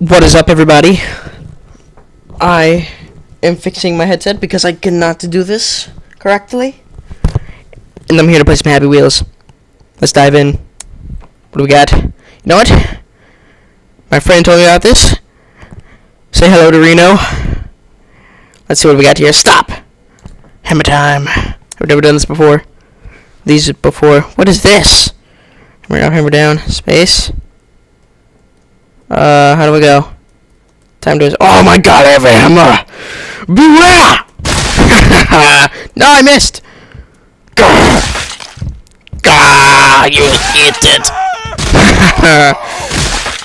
What is up, everybody? I am fixing my headset because I cannot do this correctly. And I'm here to play some Happy Wheels. Let's dive in. What do we got? You know what? My friend told me about this. Say hello to Reno. Let's see what we got here. Stop! Hammer time. I've never done this before. These before. What is this? Hammer down, hammer down. Space. Uh, how do we go? Time to. Oh my god, I have a hammer! Beware! no, I missed! Gah! Gah! You hit it!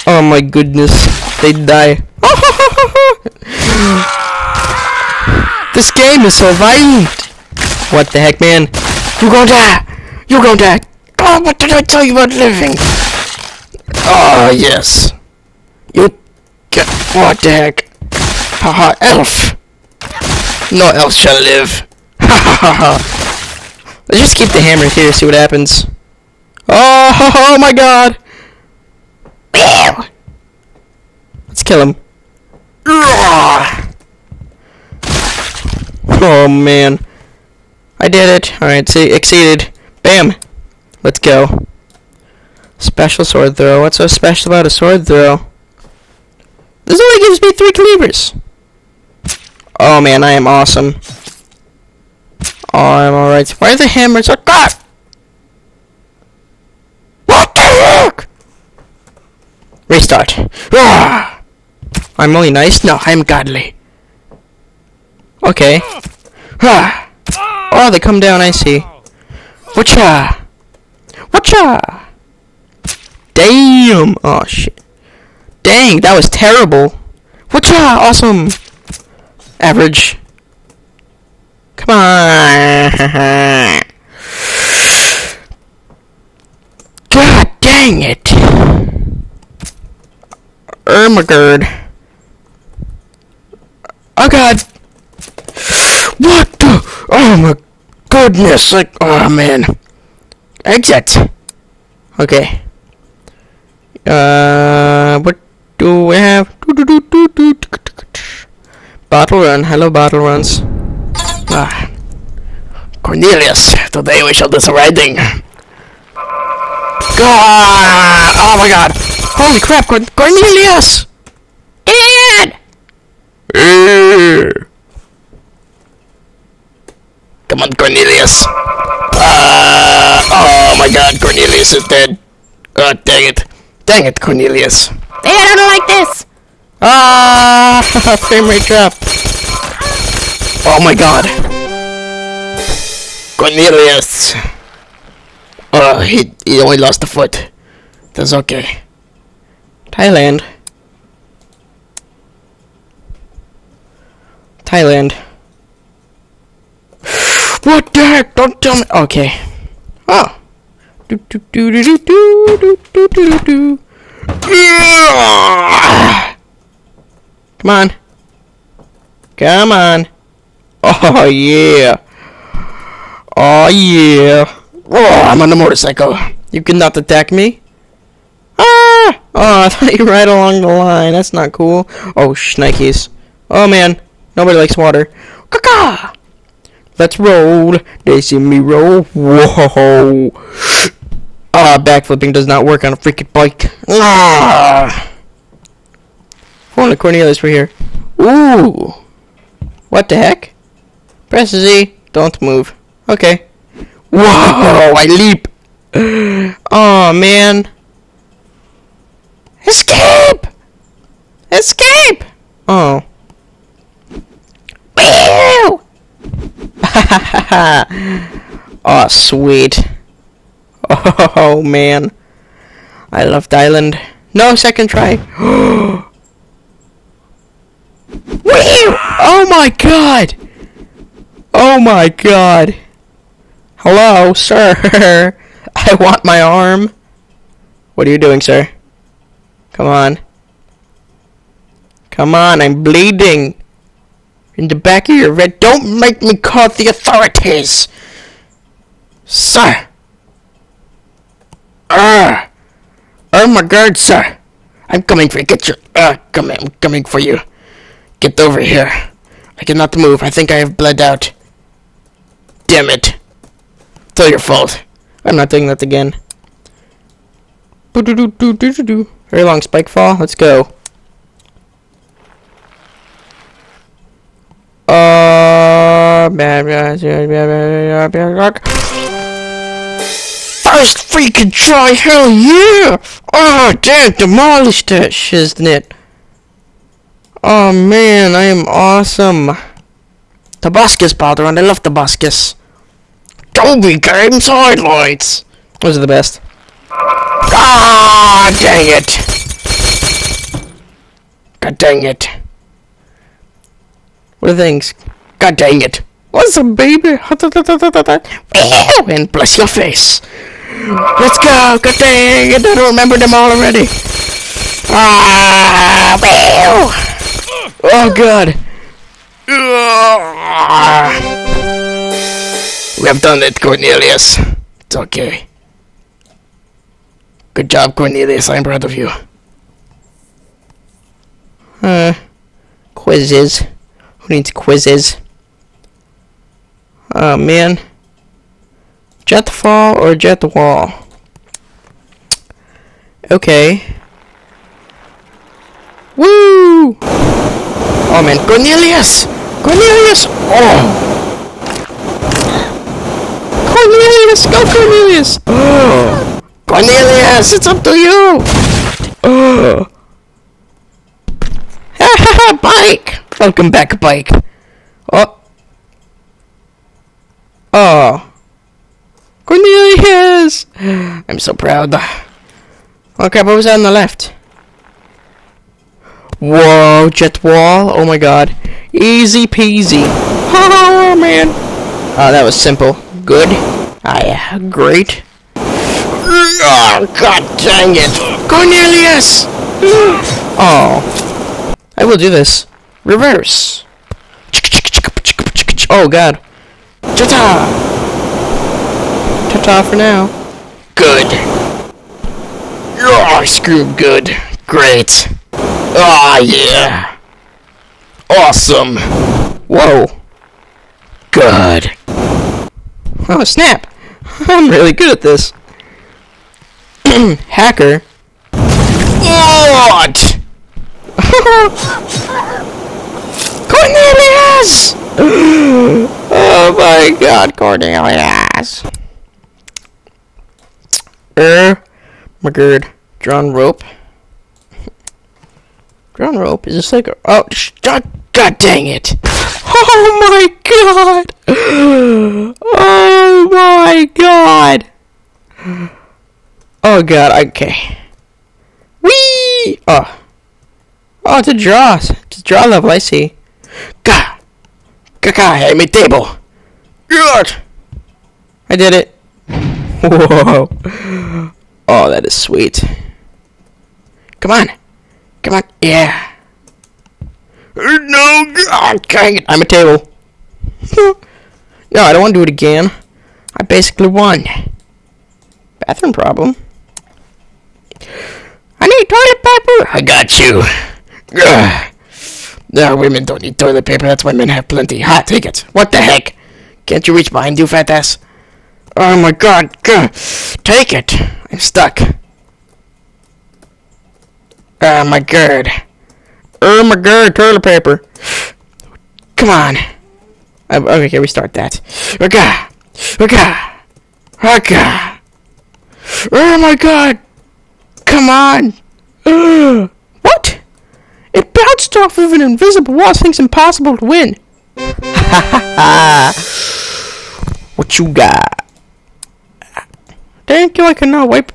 oh my goodness. They die. this game is so violent! What the heck, man? You gonna die! You gonna die! Oh, what did I tell you about living? Oh, yes. You get what the heck? Haha, elf! No elf shall live. Ha ha ha Let's just keep the hammer here, see what happens. Oh, oh my god! Let's kill him. Oh man. I did it. Alright, see, exceeded. Bam! Let's go. Special sword throw. What's so special about a sword throw? This only gives me three cleavers. Oh man, I am awesome. Oh, I'm alright. Why are the hammers so god? What the heck? Restart. Ah! I'm only nice? No, I'm godly. Okay. Ah! Oh, they come down, I see. Whatcha? Whatcha? Damn! Oh shit. Dang, that was terrible. Whatcha? Awesome. Average. Come on. God dang it. Ermagerd. Oh god. What the? Oh my goodness. Like, oh man. Exit. Okay. Uh, what do we have? Battle run. Hello, battle runs. Ah. Cornelius, today we shall do some riding. God! Oh my god! Holy crap, Corn Cornelius! Ian! Come on, Cornelius. Uh, oh my god, Cornelius is dead. Oh, dang it. Dang it, Cornelius. Hey, I don't like this. Ah, frame rate drop. Oh my god. Cornelius. Oh, he, he only lost a foot. That's okay. Thailand. Thailand. What the heck? Don't tell me. Okay. Oh. Do do do do do do do do do do. Yeah! Come on. Come on. Oh yeah. Oh yeah. Oh, I'm on a motorcycle. You cannot attack me. Ah! Oh, I thought you were right along the line. That's not cool. Oh, shnikes. Oh man. Nobody likes water. Caca! Let's roll. They see me roll. Whoa. Ah, backflipping does not work on a freaking bike. Ah. Phone Cornelius, we're here. Ooh. What the heck? Press Z. Don't move. Okay. Whoa, I leap. Oh, man. Escape! Escape! Oh. Meow! oh, sweet. Oh, man. I love Island. No, second try. Oh, Oh my god! Oh my god! Hello, sir! I want my arm! What are you doing, sir? Come on. Come on, I'm bleeding! In the back of your head, don't make me call the authorities! Sir! Ah! Oh my god, sir! I'm coming to get you! Ah, come I'm coming for you. Get over here. I cannot move. I think I have bled out. Damn it. It's all your fault. I'm not doing that again. Very long spike fall. Let's go. Uh, First freaking try, hell yeah! Oh, damn, demolished that shiznit. Oh man, I am awesome. Tobuscus, Balderon, I love Tobuscus. TobyGames highlights! Those are the best. Ah, dang it! God dang it. What are things? God dang it. What's up, baby? and bless your face. Let's go. God dang it. I don't remember them all already. Ah, Oh, God. We have done it, Cornelius. It's okay. Good job, Cornelius. I'm proud of you. Uh, quizzes. Who needs quizzes? Oh, man. Jet fall or jet wall? Okay. Woo! Oh man, Cornelius! Cornelius! Oh! Cornelius! Go Cornelius! Oh! Cornelius! It's up to you! Oh! Ha ha ha! Bike! Welcome back, Bike! Oh! Oh! Cornelius! I'm so proud. Okay, what was that on the left? Whoa, jet wall. Oh my god. Easy peasy. Oh man. Oh, that was simple. Good. Ah, yeah. Great. Oh, god dang it. Cornelius! Oh. I will do this. Reverse. Oh god. Ta-ta! Ta-ta for now. Good. Oh, screw good. Great. Ah, oh, yeah. Awesome. Whoa. Good. Oh, snap. I'm really good at this. Hacker. What? Cornelius! Oh my god, Cornelius. Er, McGird, drawn rope. Drawn rope? Is this like a, oh, god, god dang it. Oh my god! Oh my god! Oh god, okay. Whee! Oh. Oh, it's a draw. It's a draw level, I see. Gah, gah, I made table. God! I did it. Whoa. Oh, that is sweet. Come on. Come on. Yeah. No, God, dang it. I'm a table. no, I don't want to do it again. I basically won. Bathroom problem. I need toilet paper. I got you. Ugh. No, women don't need toilet paper. That's why men have plenty. Ha, take it. What the heck? Can't you reach behind you, fat ass? Oh my god, take it. I'm stuck. Oh my god. Oh my god, toilet paper. Come on. Oh, okay, restart that. Okay. Okay. Okay. Oh my god. Come on. what? It bounced off of an invisible wall. Thing's impossible to win. Ha ha ha. What you got? Thank you, I cannot wipe.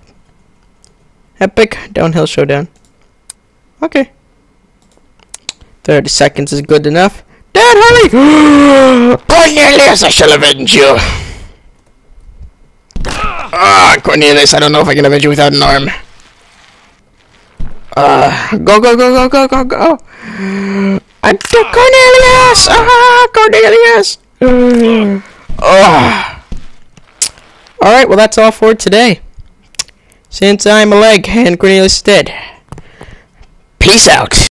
Epic downhill showdown. Okay. 30 seconds is good enough. Dad, hurry! Cornelius, I shall avenge you! Ah, Cornelius, I don't know if I can avenge you without an arm. Uh, go, go, go, go, go, go, go! I Cornelius! Ah, Cornelius! Ah. Alright, well that's all for today. Since I'm a leg and Cornelius is dead. Peace out.